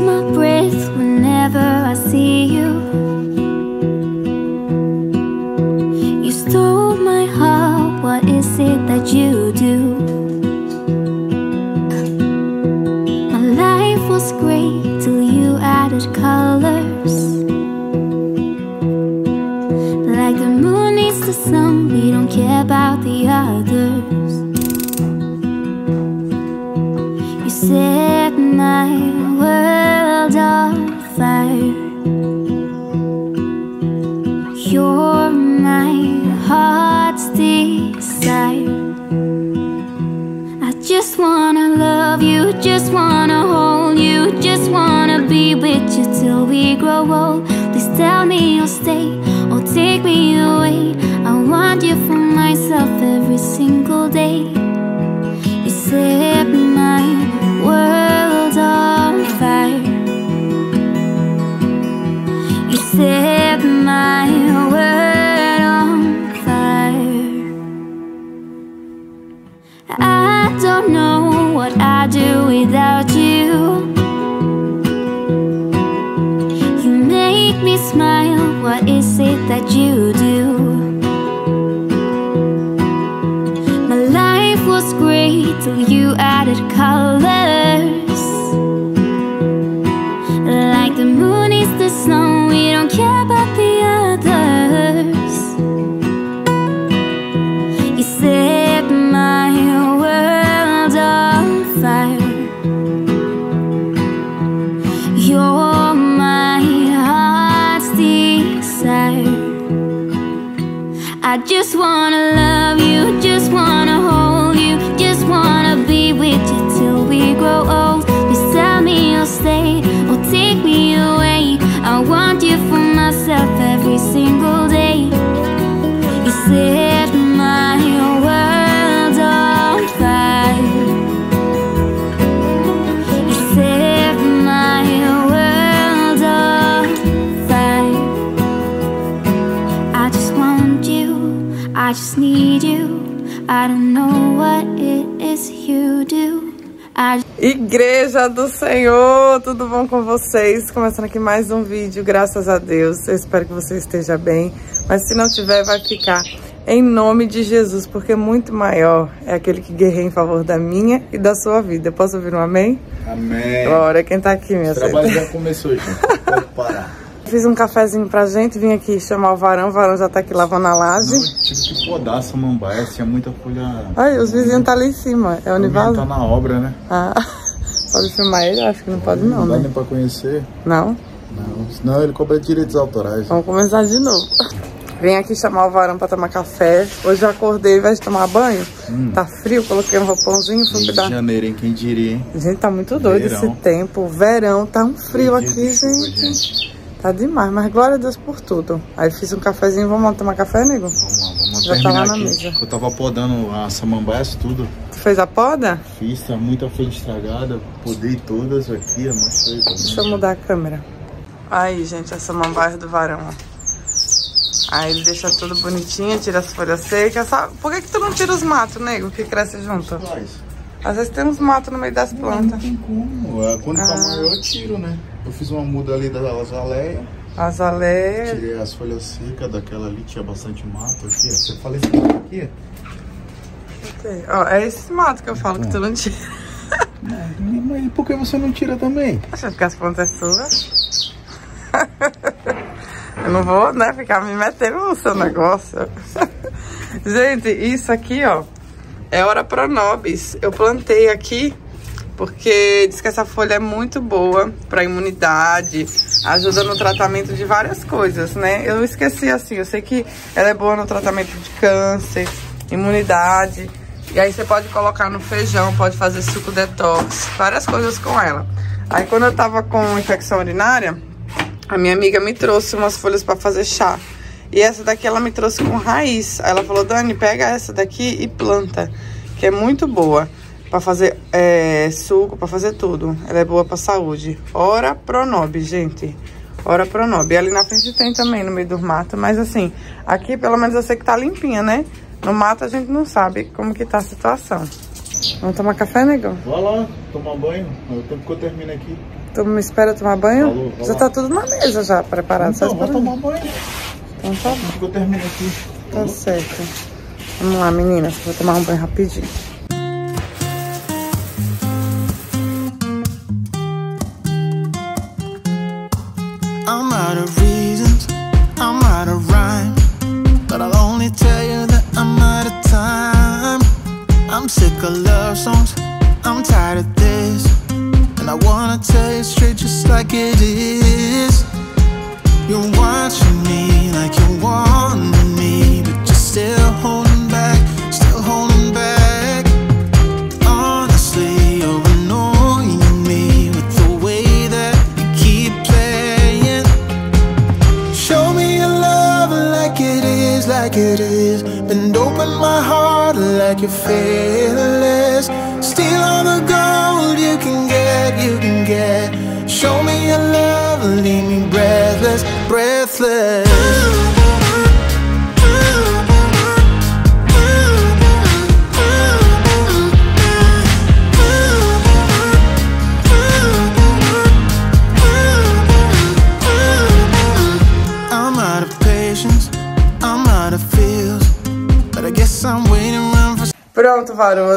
my breath What is it that you do? My life was great till you added colors. Grow old. Igreja do Senhor, tudo bom com vocês? Começando aqui mais um vídeo, graças a Deus. Eu espero que você esteja bem, mas se não tiver, vai ficar em nome de Jesus, porque muito maior é aquele que guerreia em favor da minha e da sua vida. Posso ouvir um amém? Amém. Glória, quem tá aqui, minha O trabalho já começou, gente. Pode parar. Fiz um cafezinho pra gente, vim aqui chamar o varão, o varão já tá aqui lavando a laje. Não, tive que podar essa mambaia, tinha muita folha. Ai, os vizinhos tá ali em cima, é o O menino Nivaldo? tá na obra, né? Ah, pode filmar ele? Acho que não pode não, Não dá né? nem pra conhecer. Não? Não, senão ele cobra direitos autorais. Vamos começar de novo. Vem aqui chamar o varão pra tomar café. Hoje eu acordei, vai tomar banho. Tá frio, coloquei um roupãozinho, fui de cuidar. janeiro, hein? Quem diria, hein? Gente, tá muito doido Verão. esse tempo. Verão, tá um frio aqui, de chuva, gente. Tá demais, mas glória a Deus por tudo. Aí fiz um cafezinho, vamos tomar café, nego? Vamos lá, vamos Já tá terminar lá na aqui. mesa. Eu tava podando a samambaias tudo. Tu fez a poda? Fiz, tá muita folha estragada. Podei todas aqui, eu mostrei também. Deixa eu mudar a câmera. Aí, gente, essa mambaia do varão, ó. Aí ele deixa tudo bonitinho, tira as folhas secas. Sabe? Por que, que tu não tira os matos, nego, que cresce junto? Faz. Às vezes tem uns matos no meio das Não plantas. tem como. É, Quando tá Ah. maior, eu tiro, né? Eu fiz uma muda ali das aleias. Azaleia. Tirei as folhas secas daquela ali, tinha bastante mato aqui, ó. Você fala esse mato aqui? Ó, é esse mato que eu falo que tu não tira. Mas por que você não tira também? Achando que as plantas é suas. Eu não vou, né, ficar me metendo no seu negócio. Gente, isso aqui, ó, é hora pronobis. Eu plantei aqui porque diz que essa folha é muito boa para imunidade, ajuda no tratamento de várias coisas, né? Eu esqueci assim, eu sei que ela é boa no tratamento de câncer, imunidade. E aí você pode colocar no feijão, pode fazer suco detox, várias coisas com ela. Aí quando eu tava com infecção urinária, a minha amiga me trouxe umas folhas para fazer chá. E essa daqui ela me trouxe com raiz. Aí ela falou, Dani, pega essa daqui e planta, que é muito boa para fazer é, suco, para fazer tudo. Ela é boa para saúde. Ora Pronob, gente. Ora Pronob. E ali na frente tem também, no meio do mato. Mas assim, aqui pelo menos eu sei que tá limpinha, né? No mato a gente não sabe como que tá a situação. Vamos tomar café, negão? Vai lá, tomar banho. É o tempo que eu termino aqui. Tu me espera tomar banho? Falou, já tá tudo na mesa já, preparado. Então, esperando. tomar banho. Então tá bom. Eu termino aqui. Tá certo. Vamos lá, meninas. Vou tomar um banho rapidinho. I'm out of reasons, I'm out of rhyme. But I'll only tell you that I'm out of time. I'm sick of love songs, I'm tired of this. And I wanna tell you straight just like it is.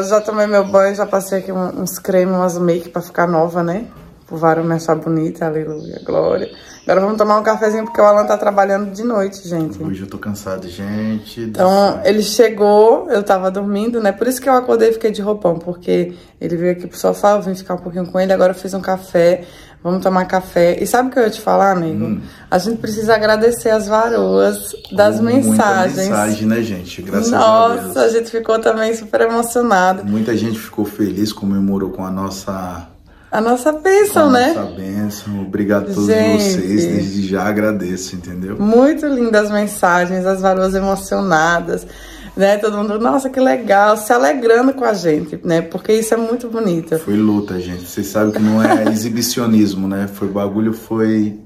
Varoas. Já tomei meu banho, já passei aqui uns cremes, umas make pra ficar nova, né? Pro Varo me achar bonita, aleluia, glória. Agora vamos tomar um cafezinho porque o Alan tá trabalhando de noite, gente. Hoje eu tô cansado, gente. Então, ele chegou, eu tava dormindo, né? Por isso que eu acordei e fiquei de roupão, porque ele veio aqui pro sofá, eu vim ficar um pouquinho com ele, agora eu fiz um café, vamos tomar café. E sabe o que eu ia te falar, amigo? Hum. A gente precisa agradecer as varoas das Muita mensagens. mensagem, né, gente? Graças a Nossa, a Deus. gente ficou também super emocionado. Muita gente ficou feliz, comemorou com a nossa, A nossa a bênção, né? nossa bênção. Obrigado a todos Gente. vocês. Desde já agradeço, entendeu? Muito lindas mensagens, as varoas emocionadas, né? Todo mundo, nossa, que legal, se alegrando com a gente, né? Porque isso é muito bonito. Foi luta, gente. Vocês sabem que não é exibicionismo, né? Foi bagulho, foi.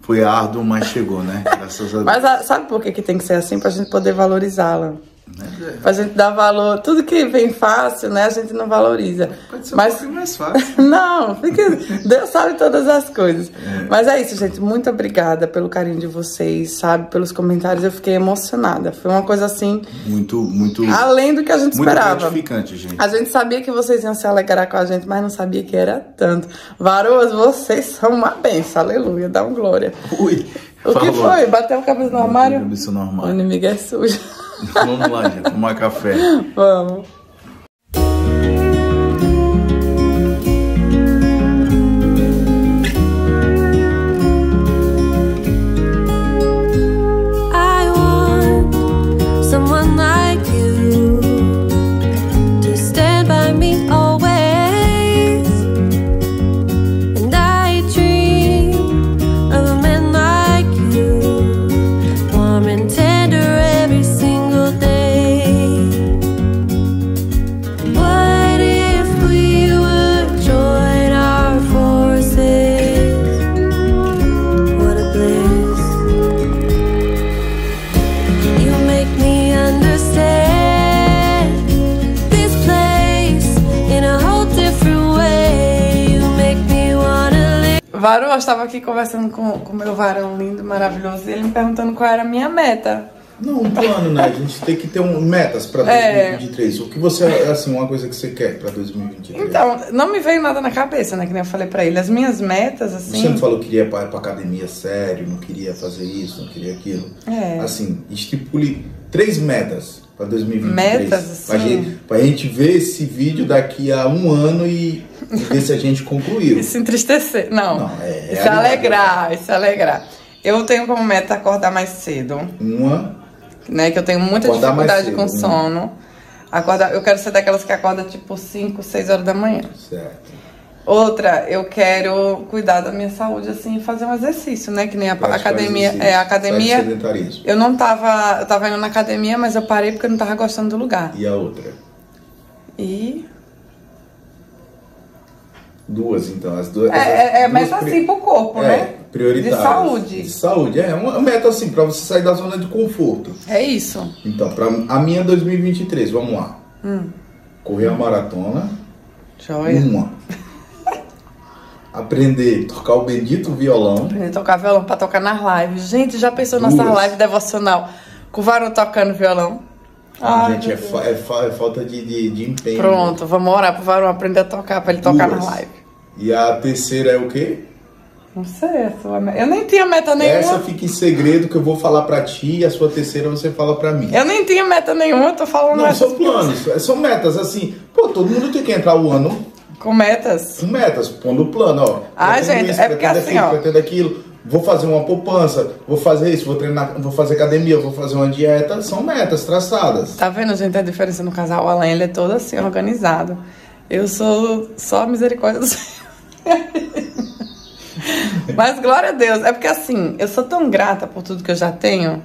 Foi árduo, mas chegou, né? Graças a Deus. Mas a- sabe por que, que tem que ser assim? Pra gente poder valorizá-la. Né? Pra gente dar valor. Tudo que vem fácil, né? A gente não valoriza. Pode ser um Mas pouquinho mais fácil. Não, fica, Deus sabe todas as coisas. É. Mas é isso, gente. Muito obrigada pelo carinho de vocês, sabe? Pelos comentários. Eu fiquei emocionada. Foi uma coisa assim, Muito, muito. além do que a gente muito esperava. gratificante, gente. A gente sabia que vocês iam se alegrar com a gente, mas não sabia que era tanto. Varoas, vocês são uma benção. Aleluia, dá um glória. Ui. O que falou. foi? Bateu a cabeça no armário? Cabeça no O armário. inimigo é sujo. Vamos lá, gente. Tomar café. Vamos. Eu estava aqui conversando com o meu varão lindo, maravilhoso, e ele me perguntando qual era a minha meta. Não, um plano, né? A gente tem que ter um, metas pra É. 2023. O que você, assim, uma coisa que você quer pra 2023? Então, não me veio nada na cabeça, né? Que nem eu falei pra ele. As minhas metas, assim. Você não falou que queria ir pra, pra academia sério, não queria fazer isso, não queria aquilo. É. Assim, estipule três metas pra 2023. Metas, Pra assim? gente, pra gente ver esse vídeo daqui a um ano e, ver se a gente concluiu. E se entristecer. Não. Não, é e se alegrar, e se alegrar. Eu tenho como meta acordar mais cedo, Uma, né? Que eu tenho muita Acordar dificuldade cedo, com né? sono. Acordar, eu quero ser daquelas que acorda tipo 5, 6 horas da manhã. certo. Outra, eu quero cuidar da minha saúde, assim, fazer um exercício, né? Que nem a Praticar academia. É, a academia. Eu não tava. Eu tava indo na academia, mas eu parei porque eu não tava gostando do lugar. E a outra? E. Duas, então. As duas. É, é, é meta assim pro corpo, é, né? prioritárias. De saúde. De saúde, é. Uma meta assim, pra você sair da zona de conforto. É isso. Então, pra a minha 2023, vamos lá. Hum. Correr a maratona. Joia. Uma. Aprender a tocar o bendito violão. Aprender a tocar violão pra tocar nas lives. Gente, já pensou nossa Duas. live devocional com o Varão tocando violão? Ai, Gente, é, fa- é fa- é falta de, de, de empenho. Pronto, vamos orar pro Varão aprender a tocar, pra ele tocar Duas. na live. E a terceira é o quê? Não sei, a sua meta. Eu nem tinha meta nenhuma. Essa fica em segredo que eu vou falar pra ti e a sua terceira você fala pra mim. Eu nem tinha meta nenhuma, eu tô falando Não, são planos, são metas, assim. Pô, todo mundo tem que entrar o ano com metas. com metas, pondo plano, ó. Ah, gente, é porque assim, aquilo, ó. Pretendo aquilo, vou fazer uma poupança, vou fazer isso, vou treinar, vou fazer academia, vou fazer uma dieta. São metas traçadas. Tá vendo, gente, a diferença no casal? O Alan, ele é todo assim, organizado. Eu sou só misericórdia do Senhor. Mas glória a Deus. É porque assim, eu sou tão grata por tudo que eu já tenho.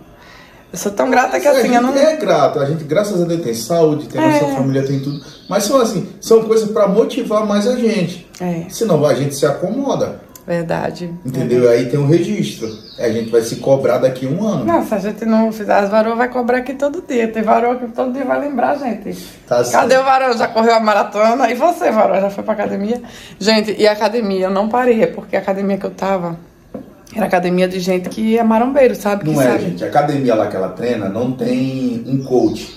Eu sou tão grata que a assim, eu não. é grato, a gente, graças a Deus, tem saúde, tem É. nossa família, tem tudo. Mas são assim, são coisas pra motivar mais a gente. É, Senão a gente se acomoda, verdade. entendeu? Aí tem um registro. A gente vai se cobrar daqui a um ano. Não, se a gente não fizer as varoas, vai cobrar aqui todo dia. Tem varô que todo dia vai lembrar, gente. Tá Cadê o varão? Já correu a maratona? E você, varão? Já foi pra academia? Gente, e a academia? Eu não parei, é porque a academia que eu tava era academia de gente que é marombeiro, sabe? Não é, sabe. gente. A academia lá que ela treina não tem um coach.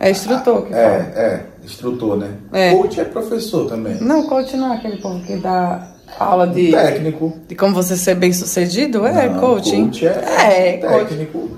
É instrutor que fala. É, é, instrutor, né? É. Coach é professor também. Não, coach não é aquele povo que dá aula de, Técnico. de como você ser bem sucedido. É, Não, coaching. Coach é, É, coach. técnico.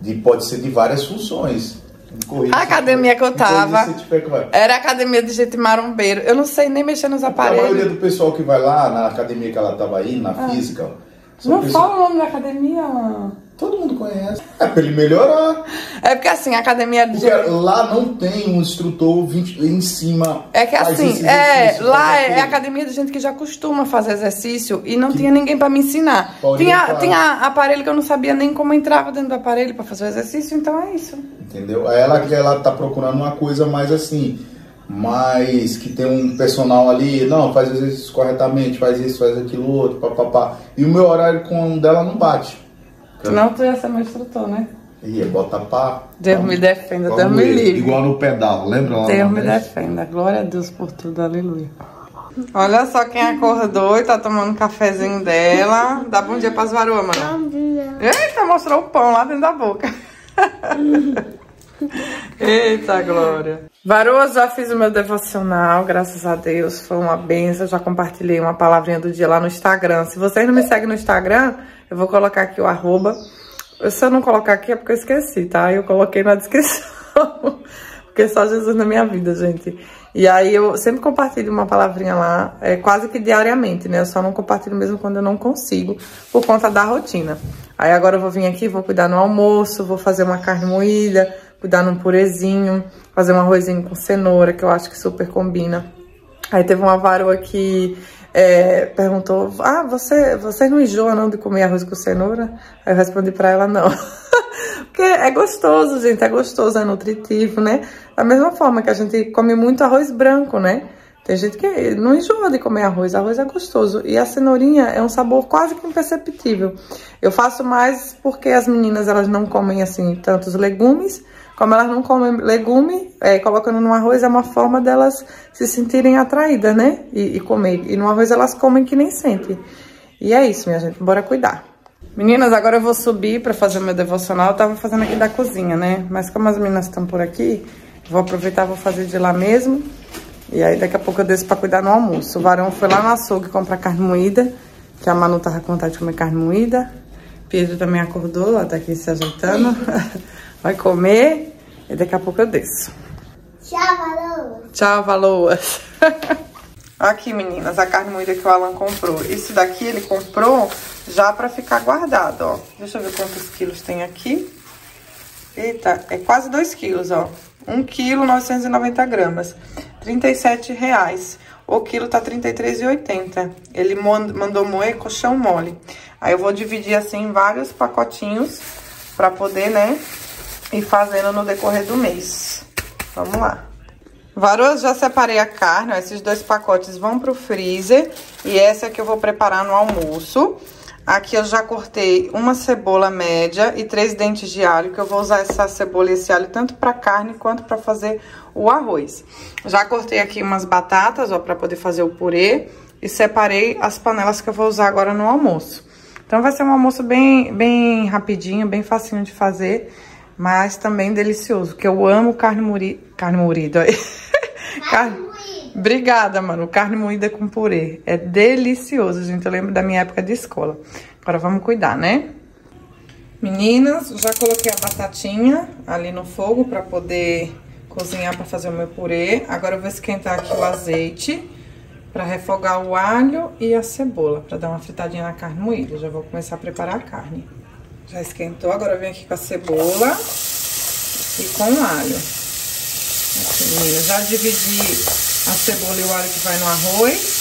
De, pode ser de várias funções. Me corrija A academia que eu tava correto. era academia de gente marombeiro. Eu não sei nem mexer nos A maioria aparelhos. do pessoal que vai lá na academia que ela tava aí, na física, Ah. Não fala o nome da academia, Alan. todo mundo conhece. É pra ele melhorar. É porque assim, a academia de Porque lá não tem um instrutor 20 em cima. É que assim, é, lá é, é academia de gente que já costuma fazer exercício e não tinha ninguém pra me ensinar. Pra Tinha, tinha aparelho que eu não sabia nem como entrava dentro do aparelho pra fazer o exercício, então é isso. Entendeu? Aí ela, ela tá procurando uma coisa mais assim, mais que tem um personal ali, não, faz exercício corretamente, faz isso, faz aquilo outro, papapá. E o meu horário com o dela não bate. Senão tu ia ser meu instrutor, né? Ia, bota pá. Deus me defenda, Deus me livre. Igual no pedal, lembra lá? Deus me defenda. Glória a Deus por tudo, aleluia. Olha só quem acordou e tá tomando um cafezinho dela. Dá bom dia pras varoas, mano. Eita, mostrou o pão lá dentro da boca. Eita, Glória. Varoas, já fiz o meu devocional, graças a Deus, foi uma benção. Já compartilhei uma palavrinha do dia lá no Instagram. Se vocês não me seguem no Instagram, eu vou colocar aqui o arroba. Se eu não colocar aqui é porque eu esqueci, tá? Eu coloquei na descrição. porque só Jesus na minha vida, gente. E aí eu sempre compartilho uma palavrinha lá, é, quase que diariamente, né? Eu só não compartilho mesmo quando eu não consigo, por conta da rotina. Aí agora eu vou vir aqui, vou cuidar no almoço, vou fazer uma carne moída, cuidar num purezinho, fazer um arrozinho com cenoura, que eu acho que super combina. Aí teve uma varoa que é, perguntou: Ah, você, você não enjoa não de comer arroz com cenoura? Aí eu respondi pra ela: Não. Porque é gostoso, gente, é gostoso, é nutritivo, né? Da mesma forma que a gente come muito arroz branco, né? Tem gente que não enjoa de comer arroz, arroz é gostoso. E a cenourinha é um sabor quase que imperceptível. Eu faço mais porque as meninas, elas não comem, assim, tantos legumes. Como elas não comem legume, é, colocando no arroz é uma forma delas se sentirem atraídas, né? E, e comer. E no arroz elas comem que nem sentem. E é isso, minha gente, bora cuidar. Meninas, agora eu vou subir pra fazer o meu devocional. Eu tava fazendo aqui da cozinha, né? Mas como as meninas estão por aqui, vou aproveitar vou fazer de lá mesmo. E aí daqui a pouco eu desço pra cuidar no almoço. O varão foi lá no açougue comprar carne moída, que a Manu tava com vontade de comer carne moída. Pedro também acordou, lá tá aqui se ajeitando. Vai comer e daqui a pouco eu desço. Tchau, valor. Tchau, Valoas. Aqui, meninas, a carne moída que o Alan comprou. Isso daqui ele comprou já pra ficar guardado, ó. Deixa eu ver quantos quilos tem aqui. Eita, é quase 2 quilos, ó. 1 quilo, 990 gramas. 37 reais. O quilo tá 33,80. Ele mon- mandou moer colchão mole. Aí eu vou dividir assim em vários pacotinhos pra poder, né, ir fazendo no decorrer do mês. Vamos lá. Varoas, já separei a carne, ó, esses dois pacotes vão pro freezer e essa é que eu vou preparar no almoço. Aqui eu já cortei uma cebola média e três dentes de alho, que eu vou usar essa cebola e esse alho tanto pra carne quanto pra fazer o arroz. Já cortei aqui umas batatas, ó, pra poder fazer o purê. e separei as panelas que eu vou usar agora no almoço. Então vai ser um almoço bem, bem rapidinho, bem facinho de fazer, mas também delicioso, que eu amo carne moída, carne moída, aí. Carne moída. Obrigada, mano. Carne moída com purê. É delicioso, gente. Eu lembro da minha época de escola. Agora vamos cuidar, né? Meninas, já coloquei a batatinha ali no fogo para poder cozinhar para fazer o meu purê. Agora eu vou esquentar aqui o azeite para refogar o alho e a cebola, para dar uma fritadinha na carne moída. Já vou começar a preparar a carne. Já esquentou, agora venho aqui com a cebola e com o alho. Aqui, meninas, já dividi a cebola e o alho que vai no arroz.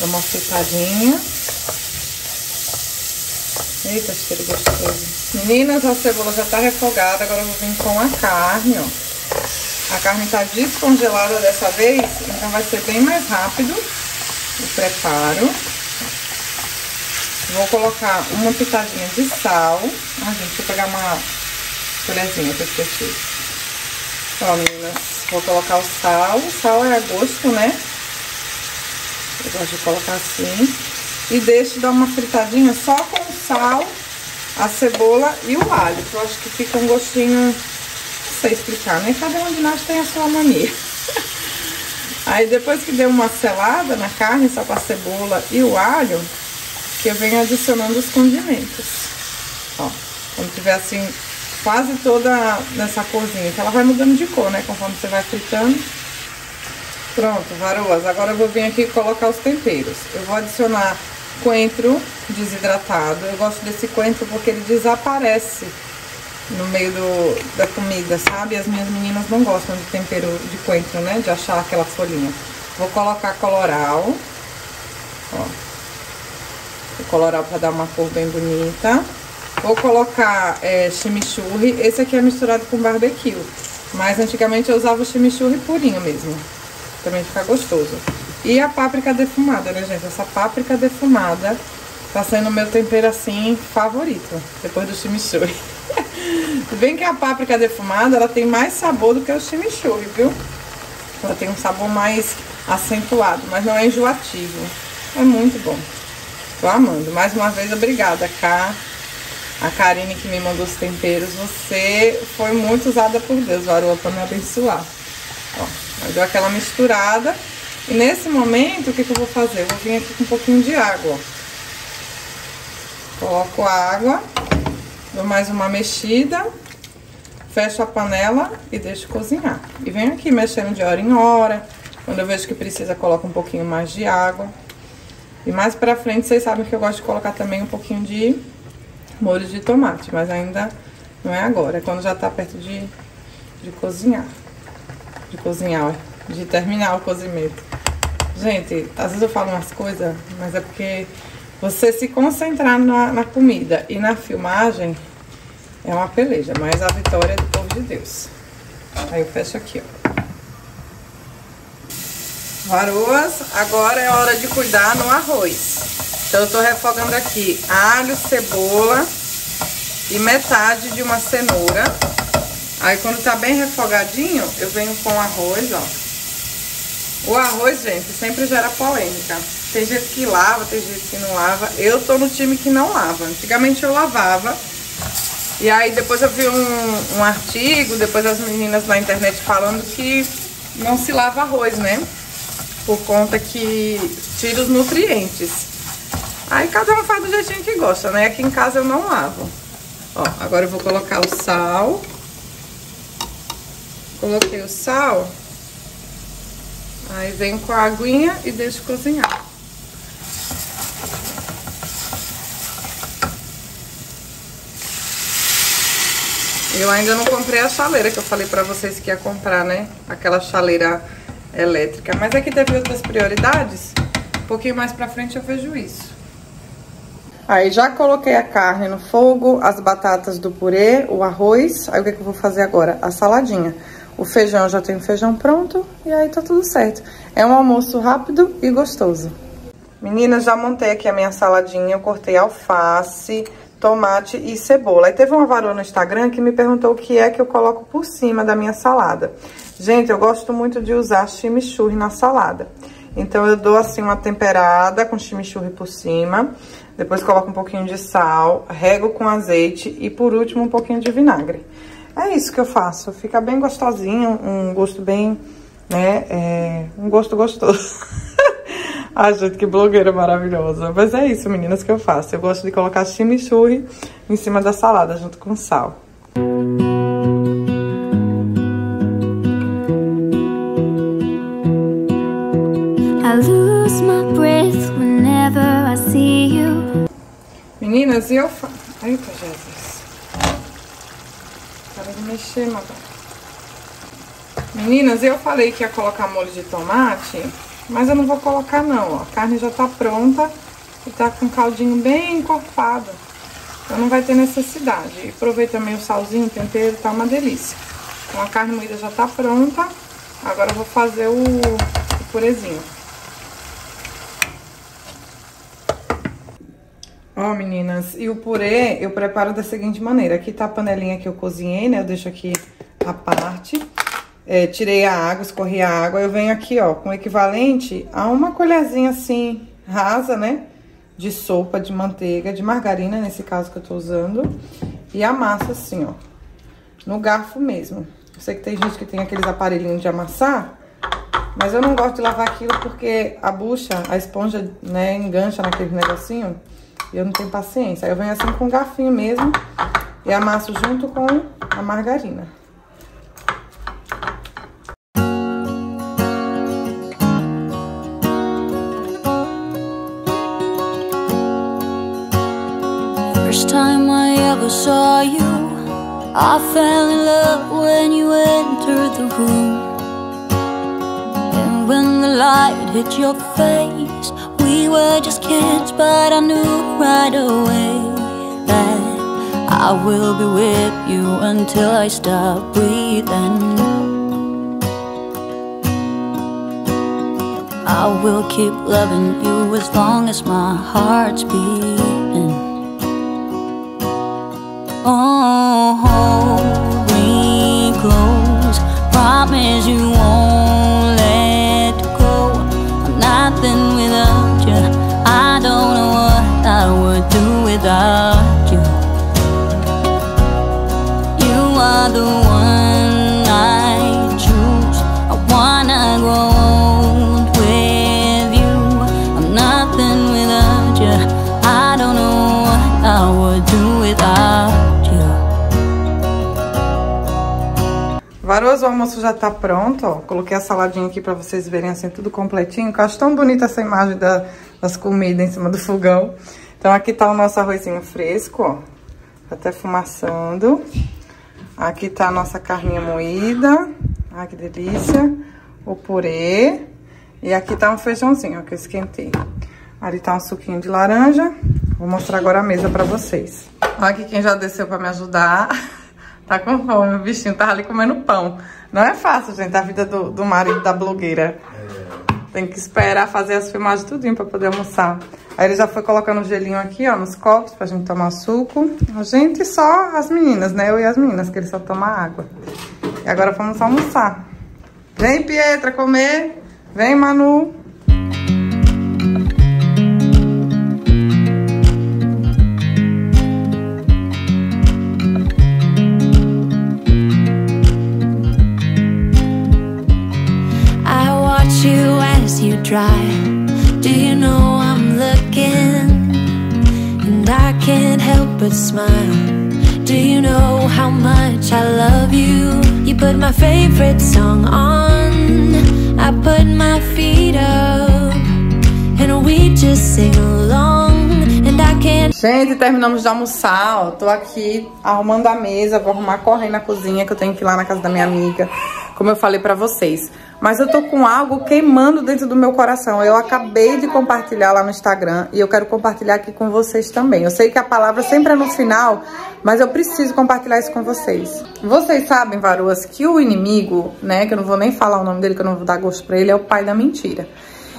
Dá uma fritadinha. Eita, cheiro gostoso. Meninas, a cebola já tá refogada, agora eu vou vir com a carne, ó. A carne tá descongelada dessa vez, então vai ser bem mais rápido o preparo. Vou colocar uma pitadinha de sal. Ah, gente, eu pegar uma colherzinha que eu esqueci. Ó, meninas, vou colocar o sal. O sal é a gosto, né? Eu gosto de colocar assim. E deixo dar uma fritadinha só com o sal, a cebola e o alho. Que eu acho que fica um gostinho... Não sei explicar, né? Cada um de nós tem a sua mania. Aí depois que deu uma selada na carne, só com a cebola e o alho, que eu venho adicionando os condimentos. Ó, quando tiver assim, quase toda nessa corzinha, que ela vai mudando de cor, né? Conforme você vai fritando. Pronto, varoas. Agora eu vou vir aqui colocar os temperos. Eu vou adicionar coentro desidratado. Eu gosto desse coentro porque ele desaparece no meio do, da comida, sabe? As minhas meninas não gostam de tempero de coentro, né? De achar aquela folhinha. Vou colocar coloral. Ó. O coloral para dar uma cor bem bonita. Vou colocar é, chimichurri. Esse aqui é misturado com barbecue. Mas antigamente eu usava o chimichurri purinho mesmo. Também fica gostoso. E a páprica defumada, né, gente? Essa páprica defumada tá sendo o meu tempero, assim, favorito. Depois do chimichurri. Bem que a páprica defumada, ela tem mais sabor do que o chimichurri, viu? Ela tem um sabor mais acentuado, mas não é enjoativo. É muito bom. Tô amando. Mais uma vez, obrigada, Cá. A Karine que me mandou os temperos. Você foi muito usada por Deus, Varoa, pra me abençoar. Ó, deu aquela misturada. E nesse momento, o que, que eu vou fazer? Eu vou vir aqui com um pouquinho de água. Coloco a água, dou mais uma mexida, fecho a panela e deixo cozinhar. E venho aqui mexendo de hora em hora. Quando eu vejo que precisa, coloco um pouquinho mais de água. E mais pra frente, vocês sabem que eu gosto de colocar também um pouquinho de molho de tomate. Mas ainda não é agora, é quando já tá perto de, de cozinhar. De cozinhar, ó de terminar o cozimento. Gente, às vezes eu falo umas coisas, mas é porque você se concentrar na, na, comida e na filmagem é uma peleja, mas a vitória é do povo de Deus. Aí eu fecho aqui, ó. Varoas, agora é hora de cuidar no arroz. Então eu tô refogando aqui alho, cebola e metade de uma cenoura. Aí quando tá bem refogadinho, eu venho com arroz, ó. O arroz, gente, sempre gera polêmica. Tem gente que lava, tem gente que não lava. Eu tô no time que não lava. Antigamente eu lavava. E aí depois eu vi um, um artigo, depois as meninas na internet falando que não se lava arroz, né? Por conta que tira os nutrientes. Aí cada um faz do jeitinho que gosta, né? Aqui em casa eu não lavo. Ó, agora eu vou colocar o sal. Coloquei o sal. Aí venho com a aguinha e deixo cozinhar. Eu ainda não comprei a chaleira que eu falei pra vocês que ia comprar, né? Aquela chaleira elétrica. Mas aqui teve outras prioridades. Um pouquinho mais pra frente eu vejo isso. Aí já coloquei a carne no fogo, as batatas do purê, o arroz. Aí o que, que eu vou fazer agora? A saladinha. O feijão, já tem o feijão pronto e aí tá tudo certo. É um almoço rápido e gostoso. Meninas, já montei aqui a minha saladinha. Eu cortei alface, tomate e cebola. Aí teve uma varoa no Instagram que me perguntou o que é que eu coloco por cima da minha salada. Gente, eu gosto muito de usar chimichurri na salada. Então eu dou assim uma temperada com chimichurri por cima. Depois coloco um pouquinho de sal, rego com azeite e por último um pouquinho de vinagre. É isso que eu faço. Fica bem gostosinho, um gosto bem, né, é, um gosto gostoso. Ai, gente, que blogueira maravilhosa. Mas é isso, meninas, que eu faço. Eu gosto de colocar chimichurri em cima da salada junto com sal. Meninas, eu fa... Eita, Jesus. Para de mexer, madame. Meninas, eu falei que ia colocar molho de tomate, mas eu não vou colocar não, ó. A carne já tá pronta e tá com caldinho bem encorpado. Então não vai ter necessidade. E provei também o salzinho, o tempero, tá uma delícia. Então a carne moída já tá pronta. Agora eu vou fazer o, o purezinho. Ó, meninas, e o purê eu preparo da seguinte maneira. Aqui tá a panelinha que eu cozinhei, né? Eu deixo aqui a parte. É, tirei a água, escorri a água. Eu venho aqui, ó, com o equivalente a uma colherzinha assim, rasa, né? De sopa de manteiga, de margarina, nesse caso que eu tô usando. E amasso assim, ó, no garfo mesmo. Eu sei que tem gente que tem aqueles aparelhinhos de amassar, mas eu não gosto de lavar aquilo porque a bucha, a esponja, né, engancha naquele negocinho. E eu não tenho paciência. Aí eu venho assim com o garfinho mesmo e amasso junto com a margarina. First time I ever saw you, I fell in love when you entered the room. And when the light hit your face, we were just kids, but I knew right away that I will be with you until I stop breathing. I will keep loving you as long as my heart's beating. Oh, hold me close. Promise you won't without you. You are the one I choose. I wanna grow old with you. I'm nothing without you. I don't know what I would do without you. Varoso, o almoço já tá pronto, ó. Coloquei a saladinha aqui pra vocês verem assim, tudo completinho. Que eu acho tão bonita essa imagem da- das comidas em cima do fogão. Então aqui tá o nosso arrozinho fresco, ó. Tá até fumaçando. Aqui tá a nossa carninha moída. Ai, que delícia. O purê. E aqui tá um feijãozinho, ó, que eu esquentei. Ali tá um suquinho de laranja. Vou mostrar agora a mesa pra vocês. Aqui quem já desceu pra me ajudar. Tá com fome, o bichinho tava ali comendo pão. Não é fácil, gente, a vida do, do marido da blogueira. Tem que esperar fazer as filmagens tudinho pra poder almoçar. Aí ele já foi colocando o gelinho aqui, ó, nos copos pra gente tomar suco. A gente só as meninas, né? Eu e as meninas, que ele só toma água. E agora vamos almoçar. Vem, Pietra, comer. Vem, Manu. Drive. Do you know I'm looking? And I can't help but smile. Do you know how much I love you? You put my favorite song on. I put my feet up. And we just sing along. And I can't Gente, terminamos de almoçar, ó. Tô aqui arrumando a mesa, vou arrumar correndo na cozinha, que eu tenho que ir lá na casa da minha amiga, como eu falei pra vocês. Mas eu tô com algo queimando dentro do meu coração. Eu acabei de compartilhar lá no Instagram e eu quero compartilhar aqui com vocês também. Eu sei que a palavra sempre é no final, mas eu preciso compartilhar isso com vocês. Vocês sabem, varoas, que o inimigo, né, que eu não vou nem falar o nome dele, que eu não vou dar gosto pra ele, é o pai da mentira.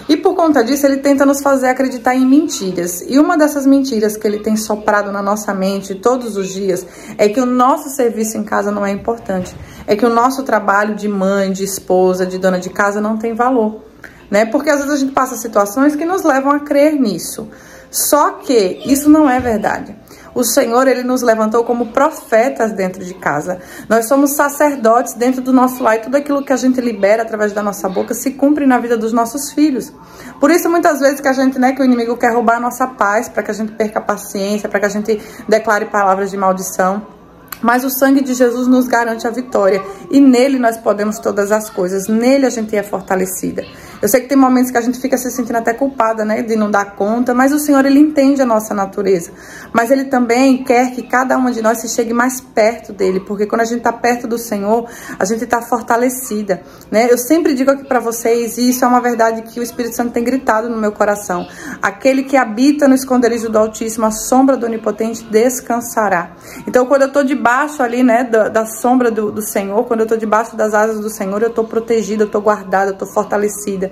E por conta disso, ele tenta nos fazer acreditar em mentiras. E uma dessas mentiras que ele tem soprado na nossa mente todos os dias é que o nosso serviço em casa não é importante. É que o nosso trabalho de mãe, de esposa, de dona de casa não tem valor. né? Porque às vezes a gente passa situações que nos levam a crer nisso. Só que isso não é verdade. O Senhor, ele nos levantou como profetas dentro de casa. Nós somos sacerdotes dentro do nosso lar e tudo aquilo que a gente libera através da nossa boca se cumpre na vida dos nossos filhos. Por isso, muitas vezes que a gente, né, que o inimigo quer roubar a nossa paz, para que a gente perca a paciência, para que a gente declare palavras de maldição. Mas o sangue de Jesus nos garante a vitória e nele nós podemos todas as coisas, nele a gente é fortalecida. Eu sei que tem momentos que a gente fica se sentindo até culpada, né, de não dar conta, mas o Senhor ele entende a nossa natureza. Mas ele também quer que cada uma de nós se chegue mais perto dele, porque quando a gente está perto do Senhor, a gente está fortalecida, né? Eu sempre digo aqui para vocês, e isso é uma verdade que o Espírito Santo tem gritado no meu coração. Aquele que habita no esconderijo do Altíssimo, a sombra do Onipotente descansará. Então, quando eu estou debaixo ali, né, da, da sombra do, do Senhor, quando eu estou debaixo das asas do Senhor, eu estou protegida, eu estou guardada, eu estou fortalecida.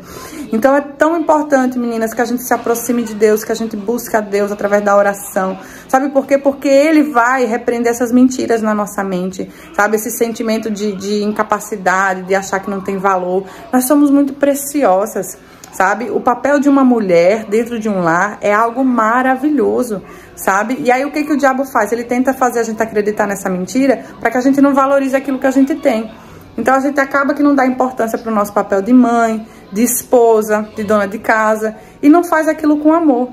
Então é tão importante, meninas, que a gente se aproxime de Deus, que a gente busque a Deus através da oração. Sabe por quê? Porque Ele vai repreender essas mentiras na nossa mente, sabe? Esse sentimento de, de incapacidade, de achar que não tem valor. Nós somos muito preciosas sabe? O papel de uma mulher dentro de um lar é algo maravilhoso, sabe? E aí o que, que o diabo faz? Ele tenta fazer a gente acreditar nessa mentira para que a gente não valorize aquilo que a gente tem. Então a gente acaba que não dá importância para o nosso papel de mãe, de esposa, de dona de casa e não faz aquilo com amor.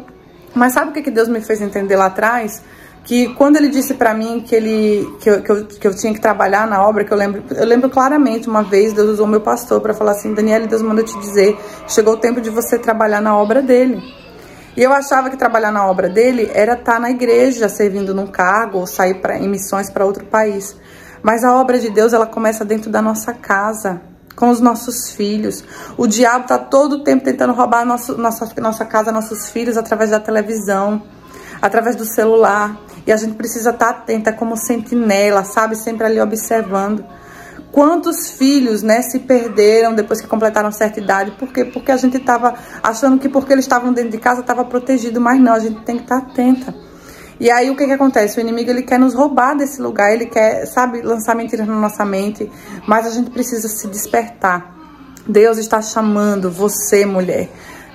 Mas sabe o que, que Deus me fez entender lá atrás? Que quando ele disse para mim que, ele, que eu, que, eu, que eu tinha que trabalhar na obra, que eu lembro, eu lembro claramente uma vez, Deus usou meu pastor para falar assim: Daniela, Deus manda te dizer, chegou o tempo de você trabalhar na obra dele. E eu achava que trabalhar na obra dele era estar tá na igreja, servindo num cargo ou sair pra, em missões para outro país. Mas a obra de Deus, ela começa dentro da nossa casa, com os nossos filhos. O diabo está todo o tempo tentando roubar nosso, nossa, nossa casa, nossos filhos, através da televisão, através do celular. E a gente precisa estar tá atenta como sentinela, sabe? Sempre ali observando. Quantos filhos, né, se perderam depois que completaram certa idade? Por quê? Porque a gente estava achando que porque eles estavam dentro de casa estava protegido, mas não, a gente tem que estar tá atenta. E aí o que que acontece? O inimigo ele quer nos roubar desse lugar, ele quer, sabe, lançar mentiras na nossa mente, mas a gente precisa se despertar. Deus está chamando você, mulher,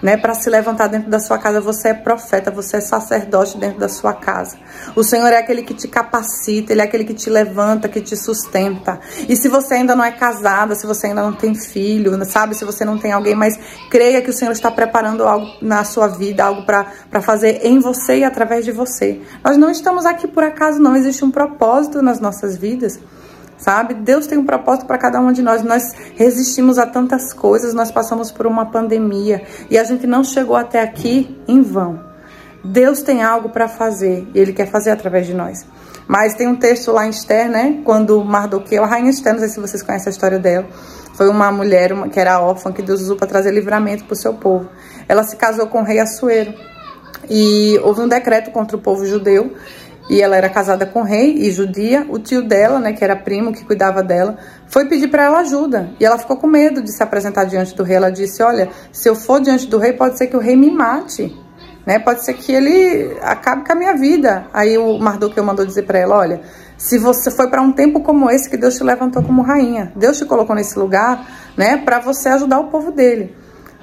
né, para se levantar dentro da sua casa. Você é profeta, você é sacerdote dentro da sua casa. O Senhor é aquele que te capacita, ele é aquele que te levanta, que te sustenta. E se você ainda não é casada, se você ainda não tem filho, sabe, se você não tem alguém, mas creia que o Senhor está preparando algo na sua vida, algo para fazer em você e através de você. Nós não estamos aqui por acaso, não existe um propósito nas nossas vidas sabe? Deus tem um propósito para cada uma de nós. Nós resistimos a tantas coisas, nós passamos por uma pandemia e a gente não chegou até aqui em vão. Deus tem algo para fazer e Ele quer fazer através de nós. Mas tem um texto lá em Esther, né? Quando Mardoqueu, a rainha Esther, não sei se vocês conhecem a história dela, foi uma mulher uma, que era órfã que Deus usou para trazer livramento para o seu povo. Ela se casou com o rei Assuero e houve um decreto contra o povo judeu e ela era casada com o rei e judia. O tio dela, né, que era primo, que cuidava dela, foi pedir para ela ajuda. E ela ficou com medo de se apresentar diante do rei. Ela disse: Olha, se eu for diante do rei, pode ser que o rei me mate. Né? Pode ser que ele acabe com a minha vida. Aí o Mardoqueu mandou dizer para ela: Olha, se você foi para um tempo como esse que Deus te levantou como rainha, Deus te colocou nesse lugar, né, para você ajudar o povo dele.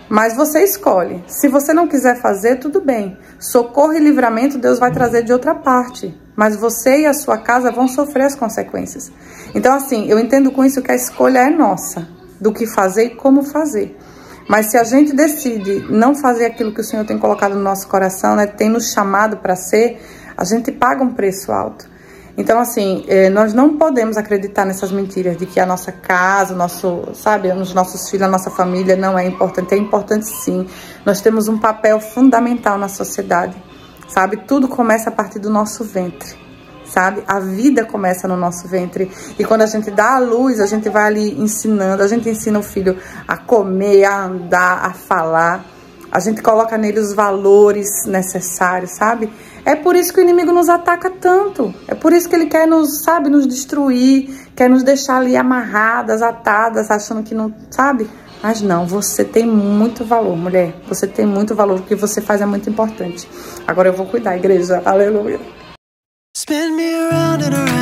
Mas você escolhe. Se você não quiser fazer, tudo bem. Socorro e livramento Deus vai trazer de outra parte. Mas você e a sua casa vão sofrer as consequências. Então, assim, eu entendo com isso que a escolha é nossa. Do que fazer e como fazer. Mas se a gente decide não fazer aquilo que o Senhor tem colocado no nosso coração, né, tem nos chamado para ser, a gente paga um preço alto. Então, assim, é, nós não podemos acreditar nessas mentiras de que a nossa casa, nosso, sabe, os nossos filhos, a nossa família não é importante. É importante sim. Nós temos um papel fundamental na sociedade, sabe? Tudo começa a partir do nosso ventre, sabe? A vida começa no nosso ventre. E quando a gente dá a luz, a gente vai ali ensinando, a gente ensina o filho a comer, a andar, a falar. A gente coloca nele os valores necessários, sabe? É por isso que o inimigo nos ataca tanto. É por isso que ele quer nos, sabe, nos destruir, quer nos deixar ali amarradas, atadas, achando que não, sabe? Mas não, você tem muito valor, mulher. Você tem muito valor. O que você faz é muito importante. Agora eu vou cuidar, igreja. Aleluia. Spin me around and around,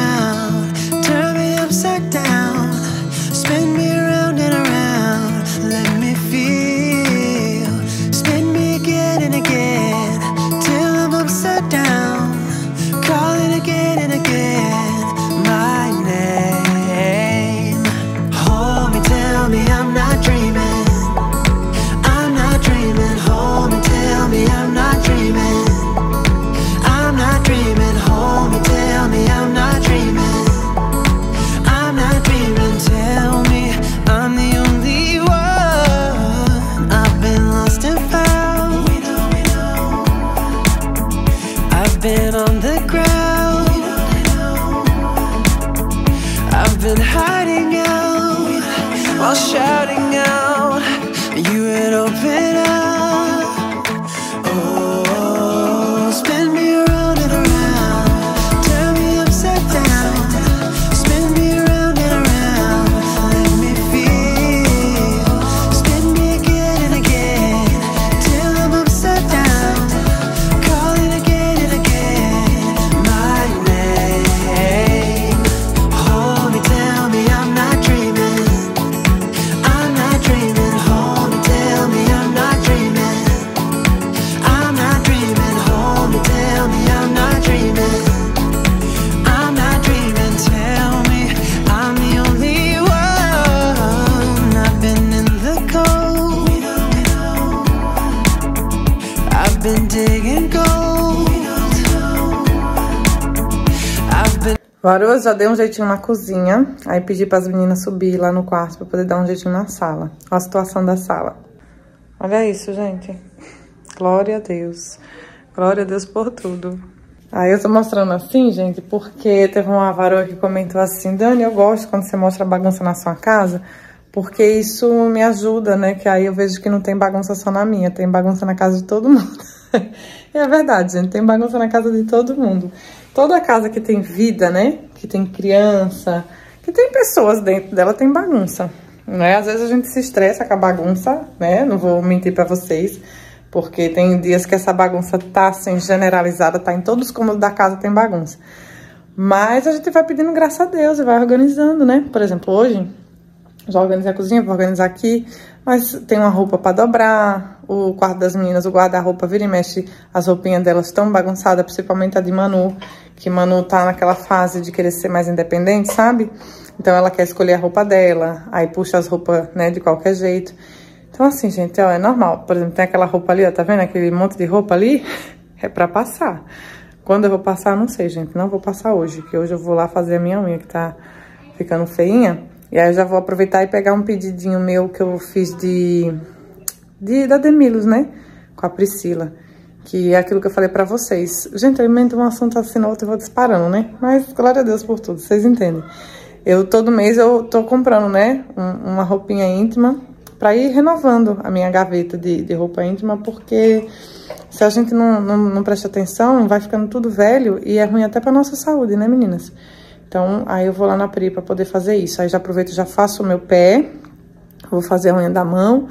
been Varoa, já dei um jeitinho na cozinha. Aí pedi para as meninas subir lá no quarto para poder dar um jeitinho na sala. Olha a situação da sala. Olha isso, gente. Glória a Deus. Glória a Deus por tudo. Aí eu tô mostrando assim, gente, porque teve uma varoa que comentou assim, Dani, eu gosto quando você mostra bagunça na sua casa, porque isso me ajuda, né? Que aí eu vejo que não tem bagunça só na minha, tem bagunça na casa de todo mundo. é verdade, gente, tem bagunça na casa de todo mundo. Toda casa que tem vida, né? Que tem criança, que tem pessoas dentro dela, tem bagunça. Né? Às vezes a gente se estressa com a bagunça, né? Não vou mentir pra vocês. Porque tem dias que essa bagunça tá assim, generalizada, tá em todos os cômodos da casa tem bagunça. Mas a gente vai pedindo graça a Deus e vai organizando, né? Por exemplo, hoje já organizei a cozinha, vou organizar aqui, mas tem uma roupa pra dobrar, o quarto das meninas, o guarda-roupa vira e mexe, as roupinhas delas estão bagunçadas, principalmente a de Manu, que Manu tá naquela fase de querer ser mais independente, sabe? Então ela quer escolher a roupa dela, aí puxa as roupas, né, de qualquer jeito. Então assim, gente, ó, é normal. Por exemplo, tem aquela roupa ali, ó, tá vendo aquele monte de roupa ali? É pra passar. Quando eu vou passar, não sei, gente, não vou passar hoje, que hoje eu vou lá fazer a minha unha, que tá ficando feinha. E aí eu já vou aproveitar e pegar um pedidinho meu que eu fiz de, de da Demilos, né? Com a Priscila. Que é aquilo que eu falei pra vocês. Gente, eu invento um assunto assim no outro e vou disparando, né? Mas glória a Deus por tudo, vocês entendem. Eu, todo mês, eu tô comprando, né? Um, uma roupinha íntima pra ir renovando a minha gaveta de, de roupa íntima, porque se a gente não, não, não presta atenção, vai ficando tudo velho e é ruim até pra nossa saúde, né, meninas? Então, aí eu vou lá na Pri pra poder fazer isso. Aí já aproveito já faço o meu pé, vou fazer a unha da mão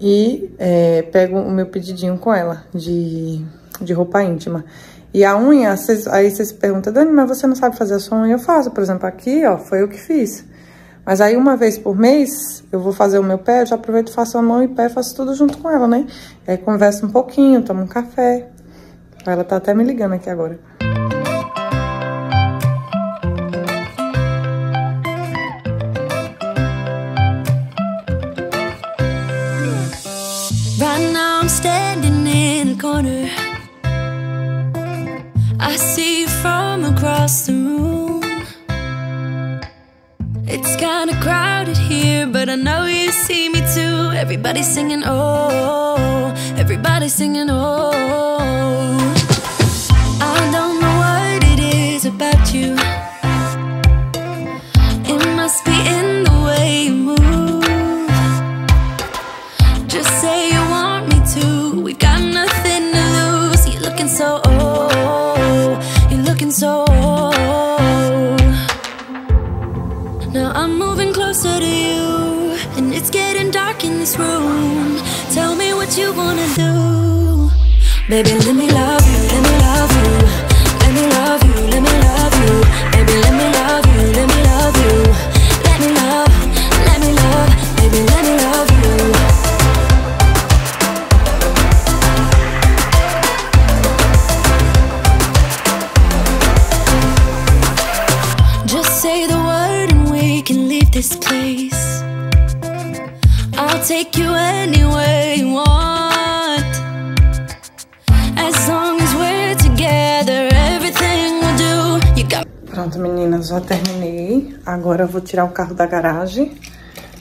e é, pego o meu pedidinho com ela de, de roupa íntima. E a unha, cês, aí vocês perguntam, Dani, mas você não sabe fazer a sua unha? Eu faço, por exemplo, aqui, ó, foi eu que fiz. Mas aí uma vez por mês, eu vou fazer o meu pé, já aproveito, faço a mão e pé, faço tudo junto com ela, né? Aí converso um pouquinho, tomo um café. Ela tá até me ligando aqui agora. I see you from across the room. It's kinda crowded here, but I know you see me too. Everybody's singing, oh, everybody's singing, oh. I don't know what it is about you. It must be in Baby, let me love you, Agora eu vou tirar o carro da garagem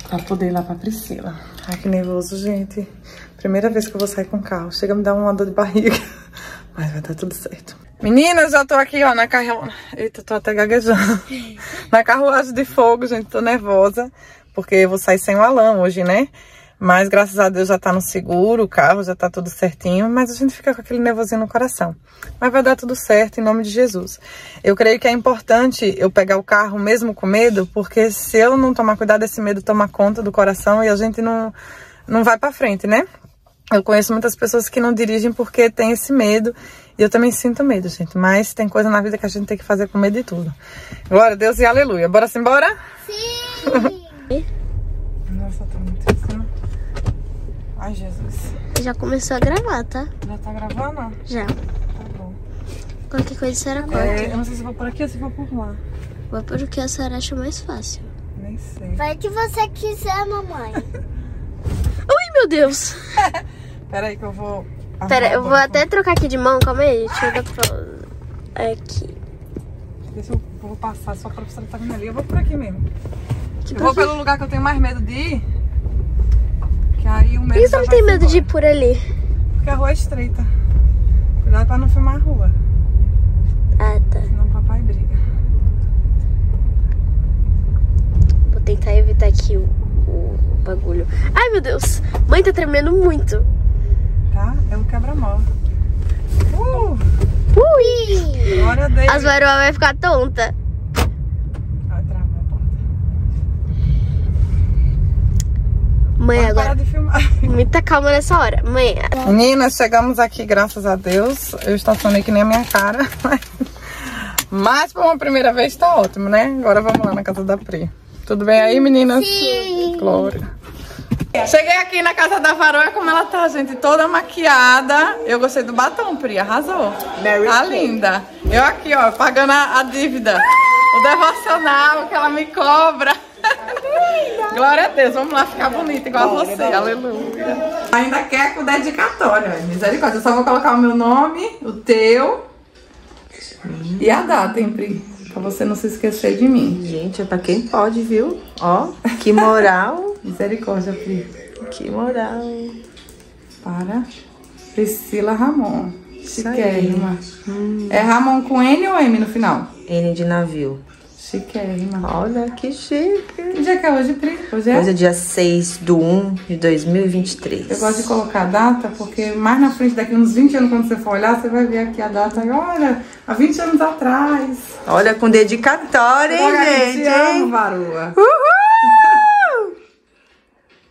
pra poder ir lá pra Priscila. Ai, que nervoso, gente. Primeira vez que eu vou sair com o carro. Chega a me dar uma dor de barriga. Mas vai dar tudo certo. Meninas, já tô aqui, ó, na carruagem. Eita, tô até gaguejando. Na carruagem de fogo, gente. Tô nervosa. porque eu vou sair sem o Alan hoje, né? Mas graças a Deus já tá no seguro, o carro já tá tudo certinho, mas a gente fica com aquele nervosinho no coração. Mas vai dar tudo certo em nome de Jesus. Eu creio que é importante eu pegar o carro mesmo com medo, porque se eu não tomar cuidado, esse medo toma conta do coração e a gente não, não vai pra frente, né? Eu conheço muitas pessoas que não dirigem porque tem esse medo. E eu também sinto medo, gente. Mas tem coisa na vida que a gente tem que fazer com medo de tudo. Glória a Deus e aleluia. Bora se embora? Sim! Nossa, tá muito. Ai, Jesus. Já começou a gravar, tá? Já tá gravando? Já. Tá bom. Qualquer coisa a senhora corta. É, eu não sei se vou por aqui ou se vou por lá. Vou por o que a senhora acha mais fácil. Nem sei. Vai o que você quiser, mamãe. Ui, meu Deus! Pera aí que eu vou... Pera, eu vou até trocar aqui de mão, calma aí. Deixa eu dar pra... Aqui. Deixa eu vou passar, só a professora tá vindo ali. Eu vou por aqui mesmo. Que Eu vou pelo lugar que eu tenho mais medo de ir. Que aí o medo Por que você não tem medo embora. de ir por ali? Porque a rua é estreita. Cuidado pra não filmar a rua. Ah, tá. Senão o papai briga. Vou tentar evitar aqui o, o bagulho. Ai, meu Deus. Mãe, tá tremendo muito. Tá? É o quebra-mola. Uh! Ui! Glória a Deus. As varoas vai ficar tonta. Ai, travou a porta. Mãe, Pode parar agora... de filmar. Muita calma nessa hora. Mãe, Meninas, chegamos aqui, graças a Deus. Eu estacionei que nem a minha cara. Mas por uma primeira vez tá ótimo, né? Agora vamos lá na casa da Pri. Tudo bem aí, meninas? Sim. Glória. Cheguei aqui na casa da varoa, como ela tá, gente, toda maquiada. Eu gostei do batom, Pri, arrasou. tá linda. Eu aqui, ó, pagando a, a dívida. O devocional que ela me cobra. Glória a Deus, vamos lá ficar bonita igual a você, aleluia. Ainda quer com dedicatória, misericórdia. Eu só vou colocar o meu nome, o teu e a data, hein, Pri? Pra você não se esquecer de mim. Gente, é pra quem pode, viu? Ó, que moral. Misericórdia, Pri. que moral. Para Priscila Ramon. Chiquérrima. É Ramon com N ou M no final? N de navio. Chiquérrima. Olha, que chique. Que dia que é hoje, Pri? Hoje é? Hoje é dia 6 de 1 de 2023. Eu gosto de colocar a data, porque mais na frente, daqui uns 20 anos, quando você for olhar, você vai ver aqui a data. Olha, há 20 anos atrás. Olha, com dedicatória, hein, Olha, eu gente? te amo. Uhul!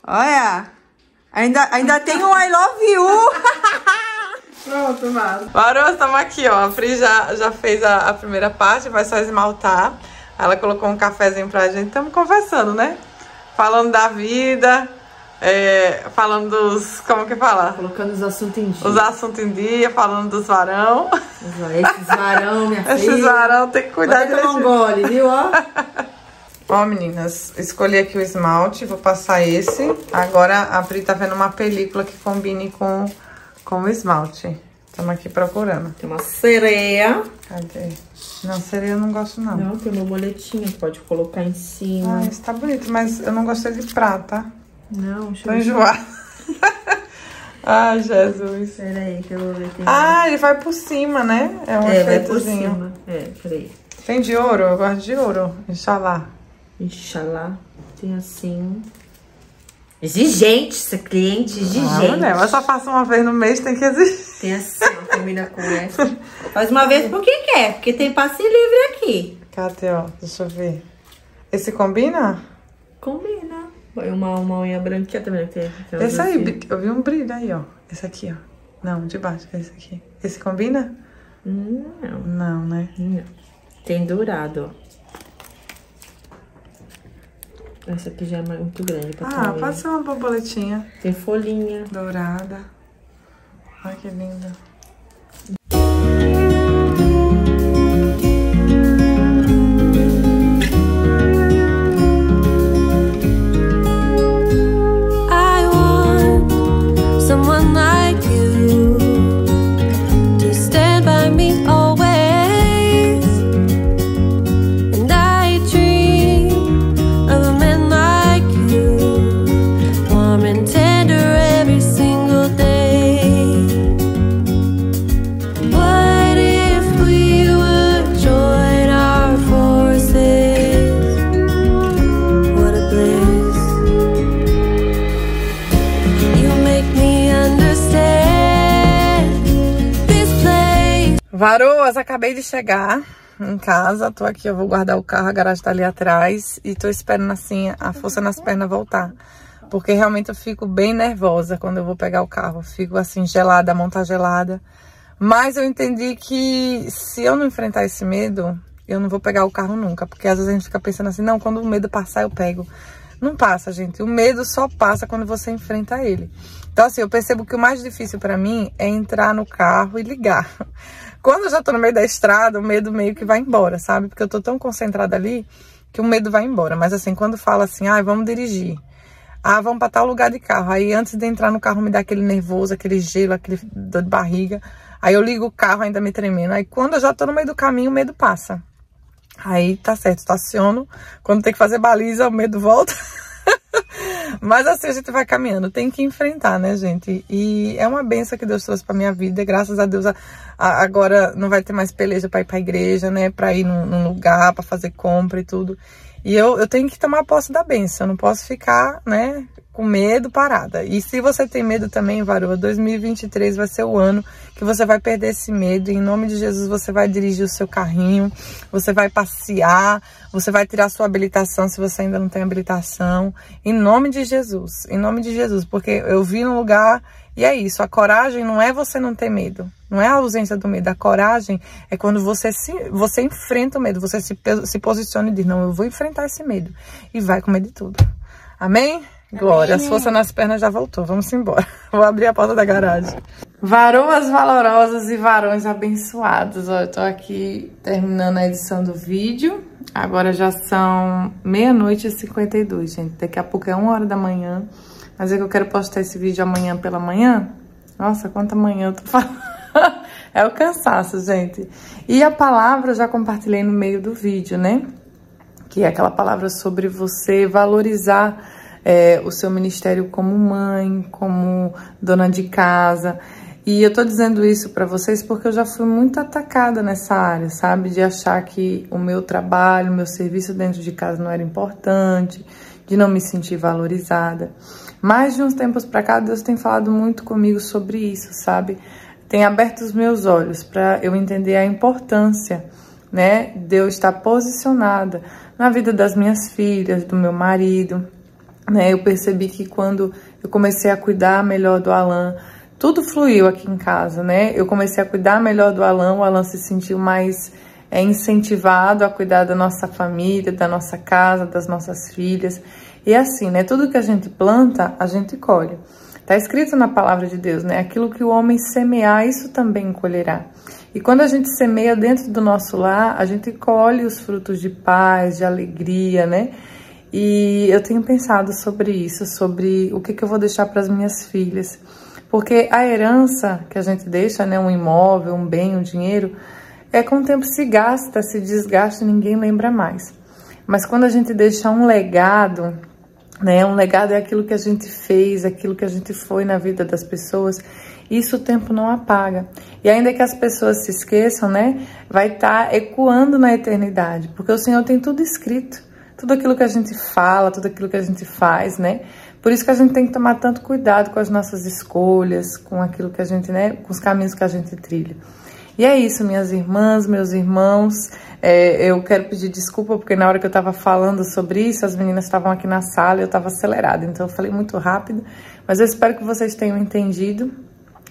Olha, ainda, ainda tem um I love you. Pronto, Mara. Varoa, estamos aqui, ó. A Pri já, já fez a, a primeira parte, vai só esmaltar. Ela colocou um cafezinho pra gente. Estamos conversando, né? Falando da vida, é, falando dos... Como que fala? Colocando os assuntos em dia. Os assuntos em dia, falando dos varão. Esses varão, minha Esses filha. varão tem que cuidar Vai tomar um gole, viu? Ó. Ó, meninas, escolhi aqui o esmalte, vou passar esse. Agora a Pri tá vendo uma película que combine com, com o esmalte. Estamos aqui procurando. Tem uma sereia. Cadê? Não, seria eu não gosto não. Não, tem uma boletinha que pode colocar em cima. Ah, esse tá bonito, mas eu não gostei de prata. Não, deixa Tô eu ver. enjoada. Ai, Jesus. Peraí, que eu vou ver. Tem... Ah, ele vai por cima, né? É um é, vai por cima. É, peraí. Tem de ouro? Eu gosto de ouro. Inxalá. Inxalá. Tem assim. Exigente, essa cliente Ah, exigente. mulher, mas só faço uma vez no mês, tem que existir. Tem assim, ó, combina com essa. Faz uma vez por quem quer, porque tem passe livre aqui. Cadê, ó? Deixa eu ver. Esse combina? Combina. Uma, uma unha branquinha também. Tem, tem Esse aí, assim. bri- eu vi um brilho aí, ó. Esse aqui, ó. Não, de baixo, é esse aqui. Esse combina? Não, Não, né? não. Tem dourado, ó. Essa aqui já é muito grande pra Ah, pode ser uma borboletinha Tem folhinha. dourada. Ai, que linda. Varoas, acabei de chegar em casa, tô aqui, eu vou guardar o carro, a garagem tá ali atrás e tô esperando assim a força nas pernas voltar. Porque realmente eu fico bem nervosa quando eu vou pegar o carro. Fico assim, gelada, a mão tá gelada. Mas eu entendi que se eu não enfrentar esse medo, eu não vou pegar o carro nunca. Porque às vezes a gente fica pensando assim, não, quando o medo passar, eu pego. Não passa, gente. O medo só passa quando você enfrenta ele. Então, assim, eu percebo que o mais difícil para mim é entrar no carro e ligar. Quando eu já tô no meio da estrada, o medo meio que vai embora, sabe? Porque eu tô tão concentrada ali que o medo vai embora. Mas assim, quando fala assim, ah, vamos dirigir. Ah, vamos para tal lugar de carro. Aí antes de entrar no carro me dá aquele nervoso, aquele gelo, aquele dor de barriga. Aí eu ligo o carro ainda me tremendo. Aí quando eu já tô no meio do caminho, o medo passa. Aí tá certo, estaciono. Quando tem que fazer baliza, o medo volta. Mas assim a gente vai caminhando, tem que enfrentar, né, gente? E é uma benção que Deus trouxe pra minha vida. Graças a Deus, a, a, agora não vai ter mais peleja pra ir pra igreja, né? Pra ir num, num lugar, pra fazer compra e tudo. E eu, eu tenho que tomar posse da benção, eu não posso ficar, né, com medo parada. E se você tem medo também, varoa, 2023 vai ser o ano que você vai perder esse medo. Em nome de Jesus, você vai dirigir o seu carrinho, você vai passear, você vai tirar sua habilitação se você ainda não tem habilitação. Em nome de Jesus, em nome de Jesus, porque eu vi num lugar e é isso, a coragem não é você não ter medo, não é a ausência do medo. A coragem é quando você se você enfrenta o medo, você se, se posiciona e diz: Não, eu vou enfrentar esse medo. E vai com medo de tudo. Amém? Glória, as forças nas pernas já voltou. Vamos embora. Vou abrir a porta da garagem. Varoas valorosas e varões abençoados. Ó, eu tô aqui terminando a edição do vídeo. Agora já são meia-noite e 52, gente. Daqui a pouco é uma hora da manhã. Mas é que eu quero postar esse vídeo amanhã pela manhã. Nossa, quanta manhã eu tô falando. é o cansaço, gente. E a palavra eu já compartilhei no meio do vídeo, né? Que é aquela palavra sobre você valorizar é, o seu ministério como mãe, como dona de casa. E eu tô dizendo isso para vocês porque eu já fui muito atacada nessa área, sabe? De achar que o meu trabalho, o meu serviço dentro de casa não era importante, de não me sentir valorizada. Mas de uns tempos para cá, Deus tem falado muito comigo sobre isso, sabe? Tem aberto os meus olhos para eu entender a importância, né, de eu estar posicionada na vida das minhas filhas, do meu marido, né? Eu percebi que quando eu comecei a cuidar melhor do Alan, tudo fluiu aqui em casa, né? Eu comecei a cuidar melhor do Alan, o Alan se sentiu mais é, incentivado a cuidar da nossa família, da nossa casa, das nossas filhas. E assim, né? Tudo que a gente planta, a gente colhe. Está escrito na palavra de Deus, né? Aquilo que o homem semear, isso também colherá. E quando a gente semeia dentro do nosso lar, a gente colhe os frutos de paz, de alegria, né? E eu tenho pensado sobre isso, sobre o que, que eu vou deixar para as minhas filhas. Porque a herança que a gente deixa, né, um imóvel, um bem, um dinheiro, é com o tempo se gasta, se desgasta, ninguém lembra mais. Mas quando a gente deixa um legado, né? Um legado é aquilo que a gente fez, aquilo que a gente foi na vida das pessoas. Isso o tempo não apaga. E ainda que as pessoas se esqueçam, né? Vai estar tá ecoando na eternidade, porque o Senhor tem tudo escrito. Tudo aquilo que a gente fala, tudo aquilo que a gente faz, né? Por isso que a gente tem que tomar tanto cuidado com as nossas escolhas, com aquilo que a gente, né, com os caminhos que a gente trilha. E é isso, minhas irmãs, meus irmãos. É, eu quero pedir desculpa porque na hora que eu estava falando sobre isso, as meninas estavam aqui na sala e eu estava acelerada, então eu falei muito rápido. Mas eu espero que vocês tenham entendido,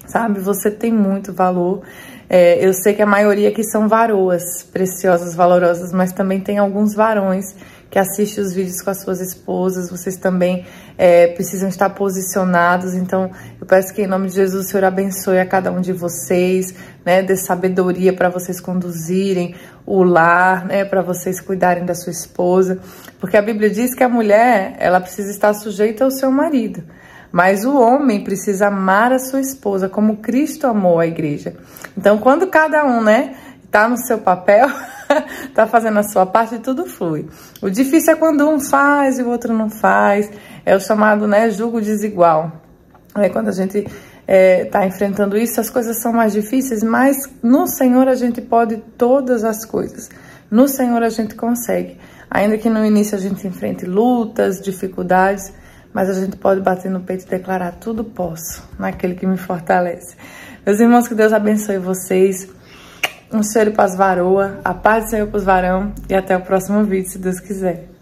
sabe? Você tem muito valor. É, eu sei que a maioria aqui são varoas preciosas, valorosas, mas também tem alguns varões que assiste os vídeos com as suas esposas, vocês também é, precisam estar posicionados. Então, eu peço que em nome de Jesus o Senhor abençoe a cada um de vocês, né, dê sabedoria para vocês conduzirem o lar, né, para vocês cuidarem da sua esposa, porque a Bíblia diz que a mulher, ela precisa estar sujeita ao seu marido. Mas o homem precisa amar a sua esposa como Cristo amou a igreja. Então, quando cada um, né, tá no seu papel, tá fazendo a sua parte, tudo flui. O difícil é quando um faz e o outro não faz. É o chamado, né, julgo desigual. É quando a gente é, tá enfrentando isso, as coisas são mais difíceis, mas no Senhor a gente pode todas as coisas. No Senhor a gente consegue. Ainda que no início a gente enfrente lutas, dificuldades, mas a gente pode bater no peito e declarar tudo posso naquele que me fortalece. Meus irmãos, que Deus abençoe vocês. Um cheiro pras varoa, a paz do Senhor pros varão e até o próximo vídeo, se Deus quiser.